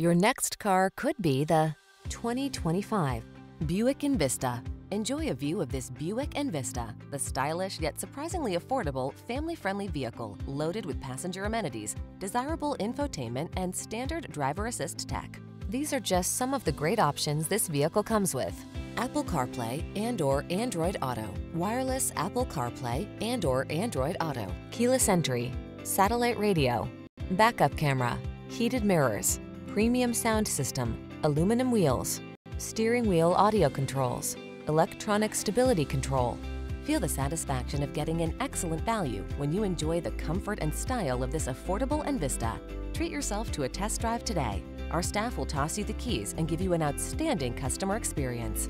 Your next car could be the 2025 Buick Envista. Enjoy a view of this Buick Envista, the stylish yet surprisingly affordable, family-friendly vehicle loaded with passenger amenities, desirable infotainment, and standard driver assist tech. These are just some of the great options this vehicle comes with. Apple CarPlay and or Android Auto, wireless Apple CarPlay and or Android Auto, keyless entry, satellite radio, backup camera, heated mirrors, premium sound system, aluminum wheels, steering wheel audio controls, electronic stability control. Feel the satisfaction of getting an excellent value when you enjoy the comfort and style of this affordable Envista. Treat yourself to a test drive today. Our staff will toss you the keys and give you an outstanding customer experience.